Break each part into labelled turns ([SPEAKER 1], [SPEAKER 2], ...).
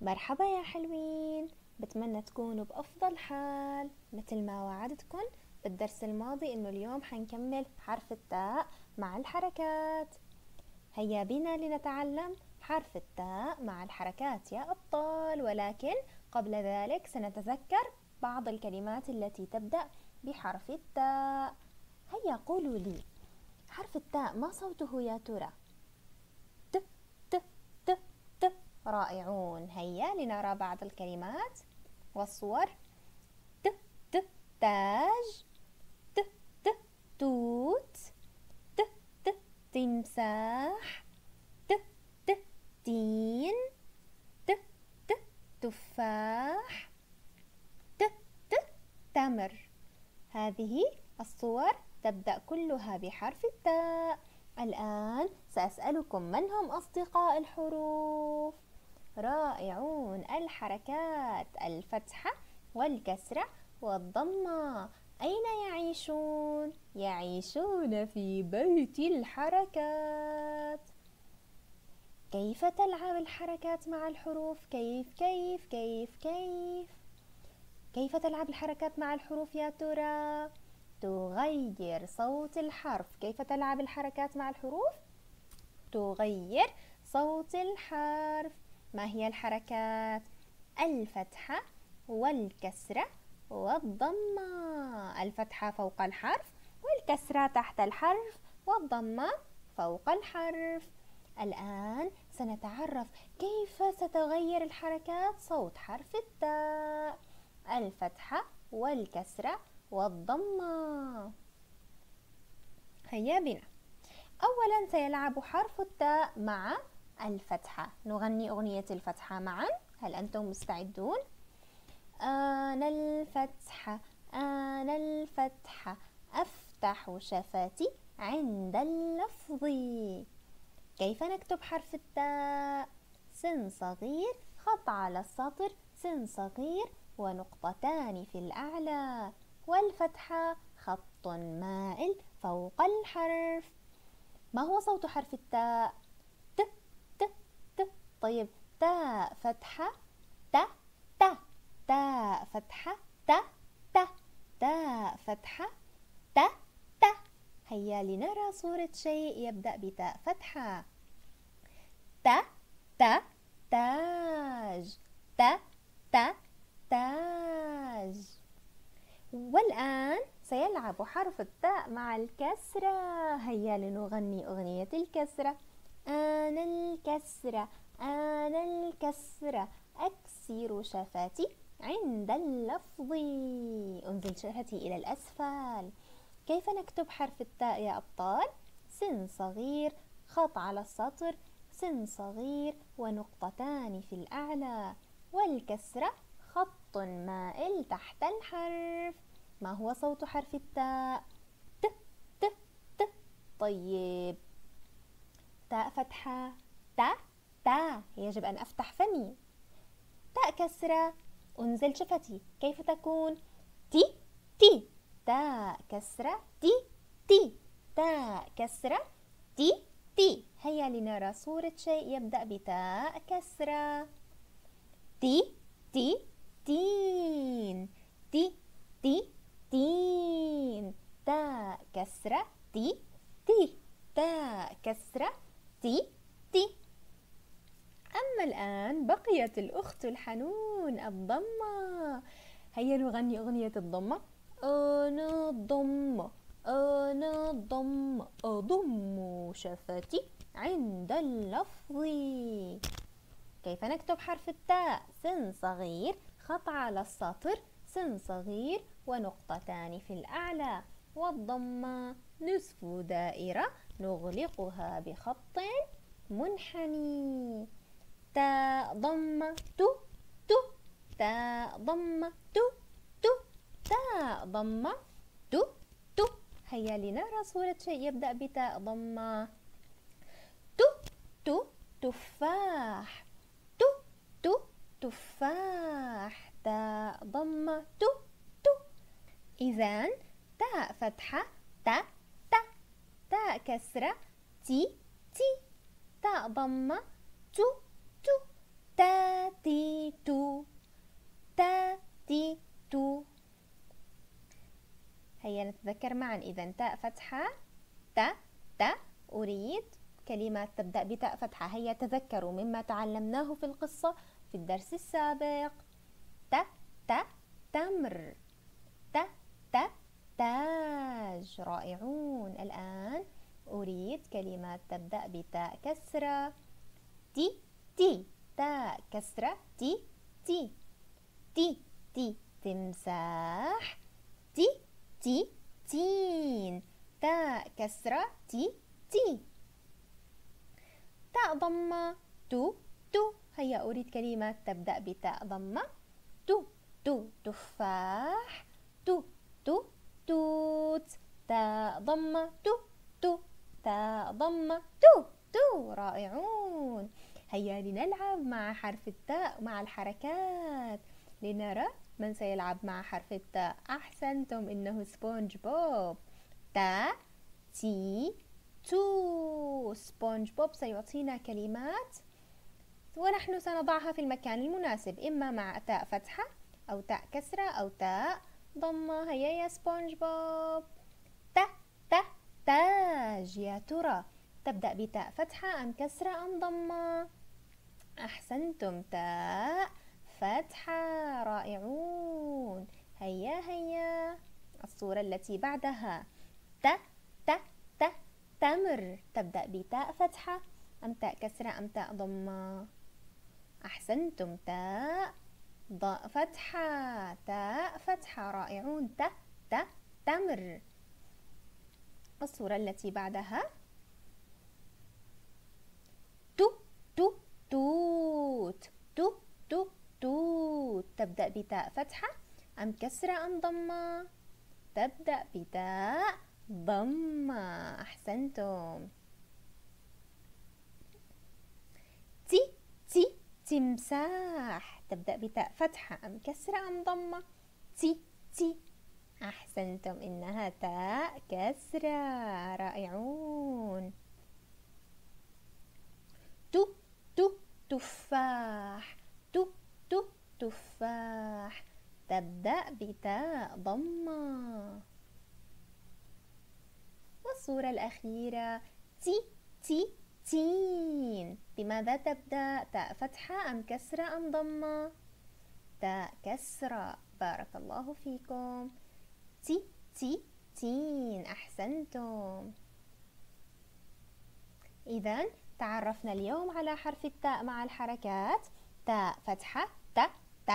[SPEAKER 1] مرحبا يا حلوين. بتمنى تكونوا بأفضل حال. مثل ما وعدتكم بالدرس الماضي إنه اليوم حنكمل حرف التاء مع الحركات. هيا بنا لنتعلم حرف التاء مع الحركات يا أبطال. ولكن قبل ذلك سنتذكر بعض الكلمات التي تبدأ بحرف التاء. هيا قولوا لي حرف التاء ما صوته يا ترى ت ت ت ت رائعون. هيا لنرى بعض الكلمات. والصور. ت ت تاج. ت ت توت. ت ت تمساح. ت ت تين. ت ت تفاح. ت ت تمر. هذه الصور تبدأ كلها بحرف التاء. الآن سأسألكم من هم أصدقاء الحروف؟ رائعون الحركات الفتحة والكسرة والضمة أين يعيشون؟ يعيشون في بيت الحركات كيف تلعب الحركات مع الحروف؟ كيف كيف كيف كيف كيف تلعب الحركات مع الحروف يا ترى؟ تغير صوت الحرف كيف تلعب الحركات مع الحروف؟ تغير صوت الحرف ما هي الحركات؟ الفتحة والكسرة والضمة. الفتحة فوق الحرف والكسرة تحت الحرف والضمة فوق الحرف. الآن سنتعرف كيف ستغير الحركات صوت حرف التاء الفتحة والكسرة والضمة. هيا بنا. أولا سيلعب حرف التاء مع الفتحة. نغني أغنية الفتحة معا. هل أنتم مستعدون؟ أنا الفتحة أنا الفتحة. أفتح شفتي عند اللفظ. كيف نكتب حرف التاء؟ سن صغير خط على السطر. سن صغير ونقطتان في الأعلى. والفتحة خط مائل فوق الحرف. ما هو صوت حرف التاء؟ طيب تاء فتحة ت ت تاء فتحة ت ت تاء فتحة ت ت هيا لنرى صورة شيء يبدأ بتاء فتحة. ت ت تاج. ت ت تاج. والآن سيلعب حرف التاء مع الكسرة. هيا لنغني أغنية الكسرة. أنا الكسرة. أنا الكسرة أكسر شفتي عند اللفظ. أنزل شفتي إلى الأسفل. كيف نكتب حرف التاء يا أبطال؟ سن صغير خط على السطر سن صغير ونقطتان في الأعلى. والكسرة خط مائل تحت الحرف. ما هو صوت حرف التاء؟ ت ت ت. طيب. تاء فتحة. تا تا يجب أن أفتح فمي. تاء كسرة أنزل شفتي. كيف تكون؟ تي تي تاء كسرة تي تي تاء كسرة تي تي هيا لنرى صورة شيء يبدأ بتاء كسرة. تي تي تين. تي تي تين. تاء كسرة تي تي تاء كسرة تي تي أما الآن بقيت الأخت الحنون الضمة. هيا نغني أغنية الضمة. أنا الضمة أنا الضمة. أضم شفتي عند اللفظ. كيف نكتب حرف التاء؟ سن صغير خط على السطر. سن صغير ونقطتان في الأعلى. والضمة نصف دائرة نغلقها بخط منحني. ضمة تو تو تاء ضمة تو تو تاء ضمة تو تو. هيا لنرى صورة شيء يبدأ بتاء ضمة تو تو تفاح. تو تو تفاح. تاء ضمة تو تو. إذا تاء فتحة تا تا. تاء كسرة تي تي. تاء ضمة تو تو تاتي نتذكر معا. إذا تاء فتحة تا تا أريد كلمات تبدأ بتاء فتحة. هيا تذكروا مما تعلمناه في القصة في الدرس السابق. ت ت تمر. ت ت تاج. رائعون. الآن أريد كلمات تبدأ بتاء كسرة. تي تي. تاء كسرة. تي تي. تي تي. تمساح. تي تي. تين. تاء كسرة تي تي. تاء ضمة تو تو. هيا أريد كلمات تبدأ بتاء ضمة. تو تو. تفاح. تو تو. توت. تاء ضمة تو تو. تاء ضمة تو. تو. رائعون. هيا لنلعب مع حرف التاء مع الحركات. لنرى من سيلعب مع حرف التاء. أحسنتم إنه سبونج بوب. تا تي تو. سبونج بوب سيعطينا كلمات ونحن سنضعها في المكان المناسب إما مع تاء فتحة أو تاء كسرة أو تاء ضمة. هيا يا سبونج بوب. ت ت تاج يا ترى. تبدأ بتاء فتحة أم كسرة أم ضمة؟ أحسنتم. تاء فتحة رائعون. هيا هيا. الصورة التي بعدها. ت ت ت تمر. تبدأ بتاء فتحة. أم تاء كسرة أم تاء ضمة. أحسنتم. تاء. فتحة. تاء فتحة. رائعون. ت ت تمر. الصورة التي بعدها. تو تو توت. تو تو توت تبدأ بتاء فتحة أم كسرة أم ضمة. تبدأ بتاء ضمة. أحسنتم. تي تي تمساح. تبدأ بتاء فتحة أم كسرة أم ضمة. تي تي أحسنتم. إنها تاء كسرة. رائعون. تو تو تفاح. تفاح تبدأ بتاء ضمة. والصورة الأخيرة تي تي تين. بماذا تبدأ؟ تاء فتحة أم كسرة أم ضمة؟ تاء كسرة. بارك الله فيكم. تي تي تين. أحسنتم. إذا تعرفنا اليوم على حرف التاء مع الحركات. تاء فتحة ت ت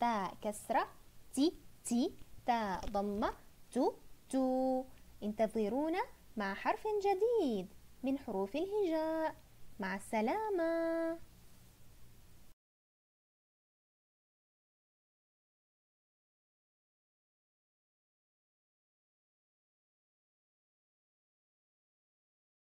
[SPEAKER 1] تاء كسرة تي تي تاء ضمة تو تو انتظرونا مع حرف جديد من حروف الهجاء. مع السلامة.